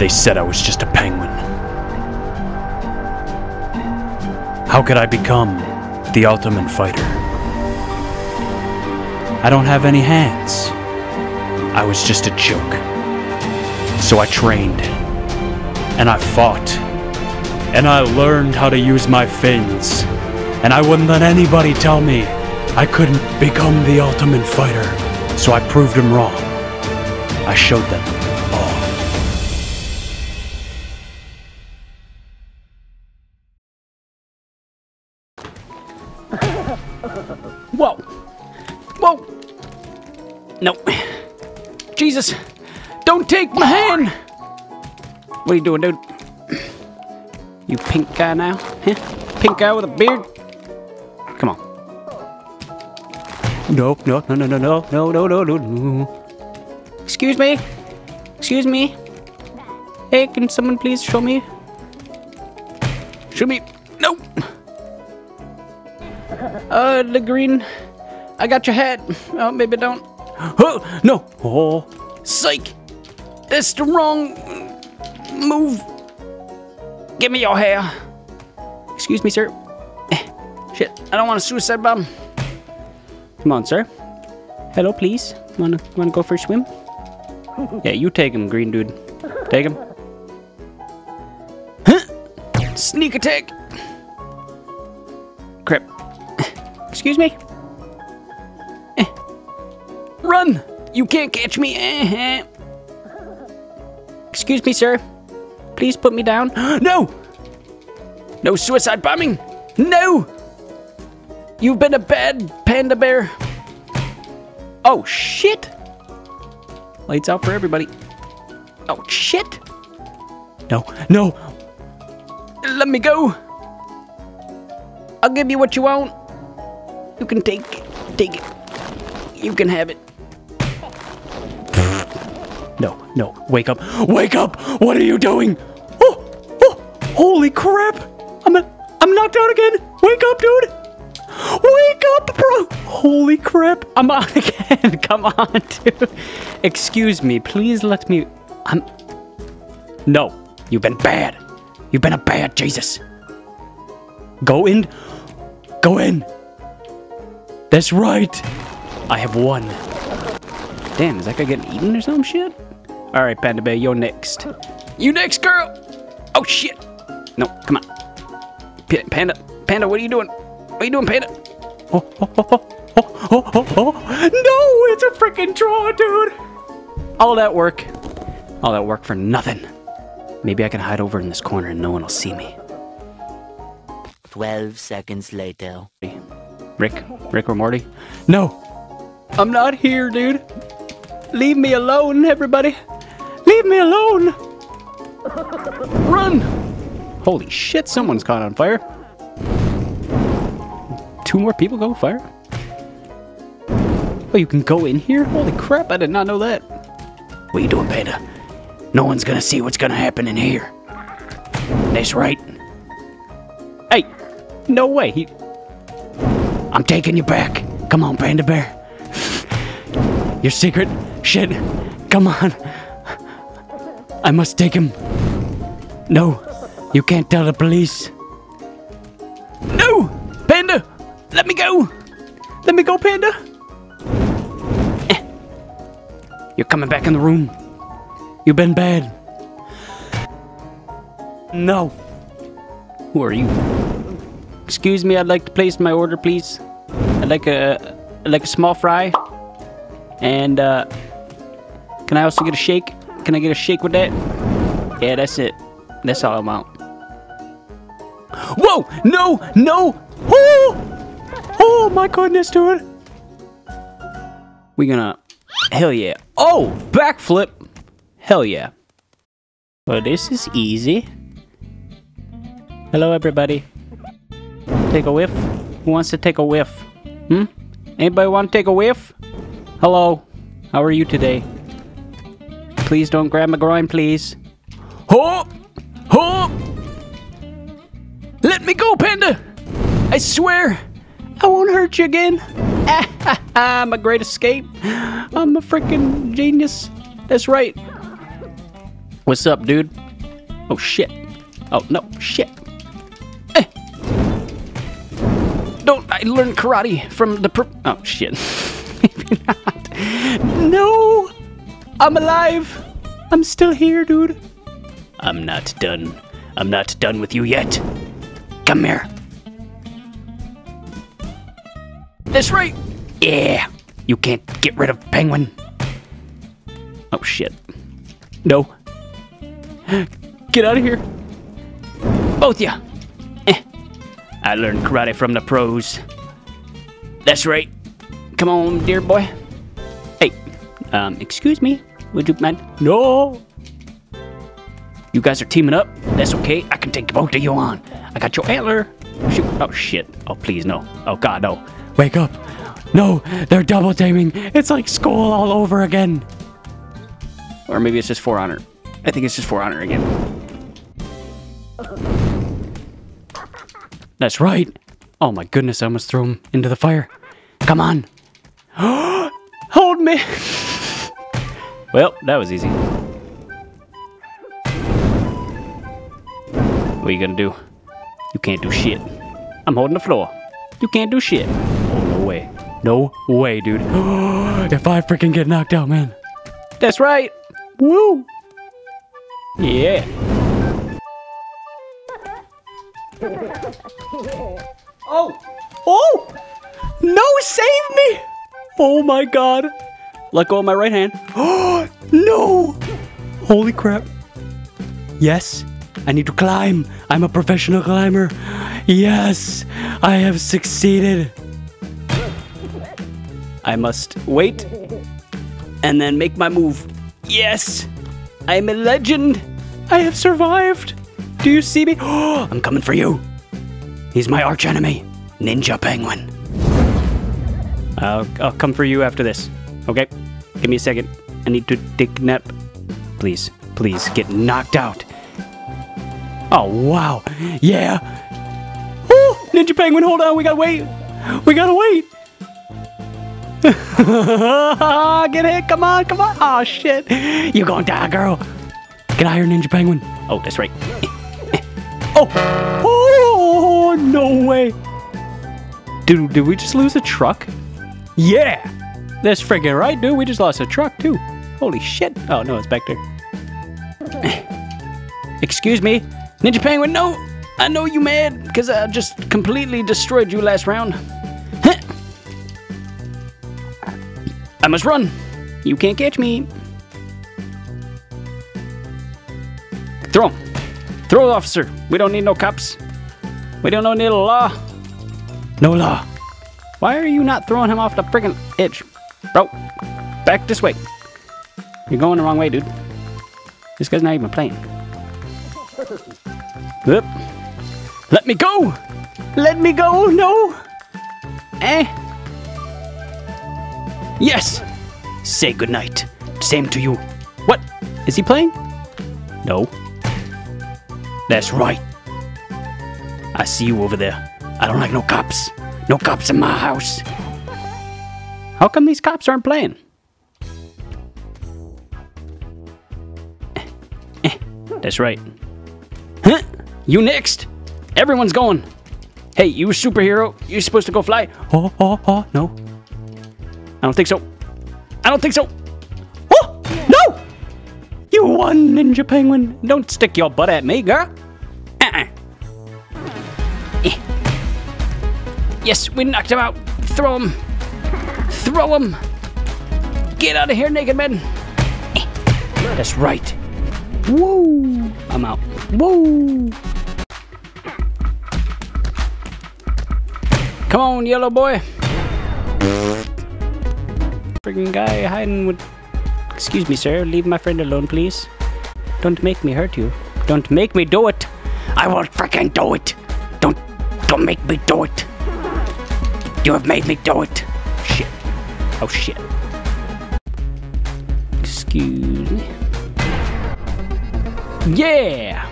They said I was just a penguin. How could I become the ultimate fighter? I don't have any hands. I was just a joke. So I trained. And I fought. And I learned how to use my fins. And I wouldn't let anybody tell me I couldn't become the ultimate fighter. So I proved them wrong. I showed them No. Jesus! Don't take my hand! What are you doing, dude? You pink guy now? Huh? Pink guy with a beard? Come on. No, no, no, no, no, no, no, no, no, no, no. Excuse me? Excuse me? Hey, can someone please show me? Show me. No! Uh, the green. I got your hat. Oh, maybe don't. Oh, no. Oh, psych. That's the wrong move. Give me your hair. Excuse me, sir. Eh, Shit, I don't want a suicide bomb. Come on, sir. Hello, please. Wanna wanna go for a swim? Yeah, you take him, green dude. Take him. Huh? Sneak attack. Crap. Excuse me? Run! You can't catch me! Eh, eh. Excuse me, sir. Please put me down. no! No suicide bombing! No! You've been a bad panda bear. Oh, shit! Lights out for everybody. Oh, shit! No, no! Let me go! I'll give you what you want. You can take take it. You can have it. No, no, wake up. Wake up! What are you doing? Oh, oh, holy crap! I'm I'm knocked out again. Wake up, dude! Wake up, bro! Holy crap! I'm out again. Come on, dude. Excuse me. Please let me. I'm. No, you've been bad. You've been a bad Jesus. Go in. Go in. That's right. I have won. Damn, is that guy getting eaten or some shit? All right, Panda Bear, you're next. You next, girl. Oh shit. No, come on. P- Panda, Panda, what are you doing? What are you doing, Panda? Oh, oh, oh, oh, oh, oh, oh, oh. No, it's a freaking draw, dude. All that work. All that work for nothing. Maybe I can hide over in this corner and no one will see me. 12 seconds later. Rick, Rick or Morty? No, I'm not here, dude. Leave me alone, everybody. Leave me alone. Run! Holy shit, someone's caught on fire. Two more people go fire? Oh, you can go in here? Holy crap, I did not know that. What are you doing, Panda? No one's gonna see what's gonna happen in here. That's right. Hey, no way. He. I'm taking you back. Come on, Panda Bear. Your secret shit. Come on. I must take him. No, you can't tell the police. No! Panda! Let me go! Let me go, Panda! Eh. You're coming back in the room. You've been bad. No. Who are you? Excuse me, I'd like to place my order, please. I'd like a I'd like a small fry. And uh can I also get a shake? Can I get a shake with that? Yeah, that's it. That's all I want. Whoa! No! No! Oh! Oh my goodness, dude! We gonna hell yeah. Oh! Backflip! Hell yeah. Well this is easy. Hello everybody. Take a whiff? Who wants to take a whiff? Hmm? Anybody want to take a whiff? Hello. How are you today? Please don't grab my groin, please. Ho! Ho! Let me go, Panda! I swear, I won't hurt you again. I'm a great escape. I'm a freaking genius. That's right. What's up, dude? Oh, shit. Oh, no, shit. Eh. Don't I learn karate from the pro- Oh, shit. Maybe not. No! I'm alive! I'm still here, dude. I'm not done. I'm not done with you yet. Come here. This right. Yeah. You can't get rid of Penguin. Oh shit. No. Get out of here. Both ya. Eh. I learned karate from the pros. That's right. Come on, dear boy. Hey, um, excuse me. Would you mind? No. You guys are teaming up. That's okay. I can take both of you on. I got your antler. Shoot. Oh shit. Oh please no. Oh god no. Wake up! No, they're double taming. It's like school all over again. Or maybe it's just for honor. I think it's just for honor again. That's right. Oh my goodness, I almost threw him into the fire. Come on. Hold me. Well, that was easy. What are you gonna do? You can't do shit. I'm holding the floor. You can't do shit. Oh, no way. No way, dude. if I freaking get knocked out, man. That's right. Woo. Yeah. Oh. Oh. No, save me. Oh my god. Let go of my right hand. Oh, no! Holy crap. Yes, I need to climb. I'm a professional climber. Yes, I have succeeded. I must wait and then make my move. Yes, I'm a legend. I have survived. Do you see me? I'm coming for you. He's my arch enemy, Ninja Penguin. I'll, I'll come for you after this. Okay? Give me a second. I need to take a nap. Please, please get knocked out. Oh, wow. Yeah. Oh, Ninja Penguin, hold on. We gotta wait. We gotta wait. Get hit. Come on, come on. Oh, shit. You're gonna die, girl. Get higher, Ninja Penguin. Oh, that's right. Oh. Oh, no way. Dude, did we just lose a truck? Yeah. That's freaking right, dude. We just lost a truck, too. Holy shit. Oh, no, it's back there. Excuse me. Ninja Penguin, no. I know you mad because I just completely destroyed you last round. I must run. You can't catch me. Throw him. Throw it, officer. We don't need no cops. We don't need a law. No law. Why are you not throwing him off the friggin' edge? Bro, back this way. You're going the wrong way, dude. This guy's not even playing. Oop. Let me go! Let me go! No! Eh? Yes! Say goodnight. Same to you. What? Is he playing? No. That's right. I see you over there. I don't like no cops. No cops in my house. How come these cops aren't playing? That's right. Huh? You next. Everyone's going. Hey, you superhero? you're supposed to go fly? Oh, oh, oh, no. I don't think so. I don't think so. Oh, no! You won, Ninja Penguin. Don't stick your butt at me, girl. Uh-uh. Eh. Yes, we knocked him out. Throw him. Throw him. Get out of here, naked man. That's right. Woo! I'm out. Woo! Come on, yellow boy. Friggin' guy hiding with. Excuse me, sir. Leave my friend alone, please. Don't make me hurt you. Don't make me do it. I will frickin' do it. Don't, don't make me do it. You have made me do it. Oh shit. Excuse me. Yeah!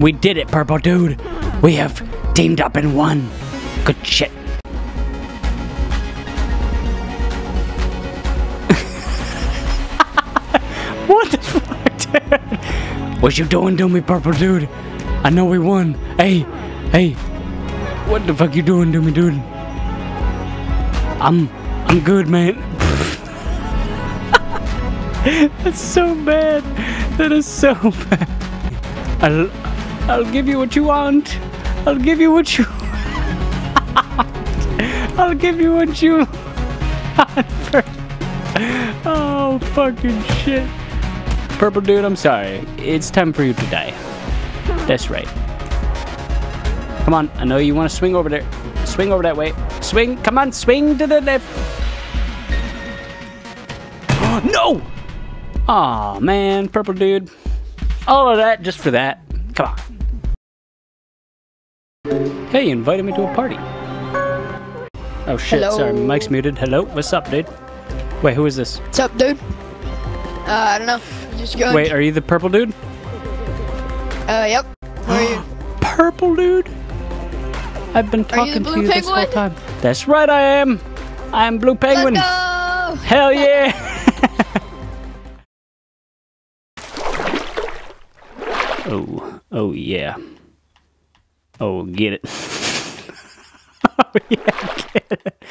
We did it, Purple Dude. We have teamed up and won. Good shit. What the fuck, dude? What you doing to me, purple dude? I know we won. Hey, hey. What the fuck you doing to me, dude? I'm I'm good, man. That's so bad. That is so bad. I'll I'll give you what you want. I'll give you what you I'll give you what you oh fucking shit. Purple dude, I'm sorry. It's time for you to die. That's right. Come on, I know you want to swing over there. Swing over that way. Swing, come on, swing to the left. no! Aw, oh, man, purple dude. All of that just for that. Come on. Hey, you invited me to a party. Oh shit, Hello. sorry, mic's muted. Hello, what's up, dude? Wait, who is this? What's up, dude? Uh, I don't know. Just going. Wait, are you the purple dude? Uh, yep. Who are you? Purple dude? I've been Are you talking to you this whole time. That's right, I am. I'm Blue Penguin. Hell yeah! Oh, oh yeah. Oh, get it. oh yeah, get it.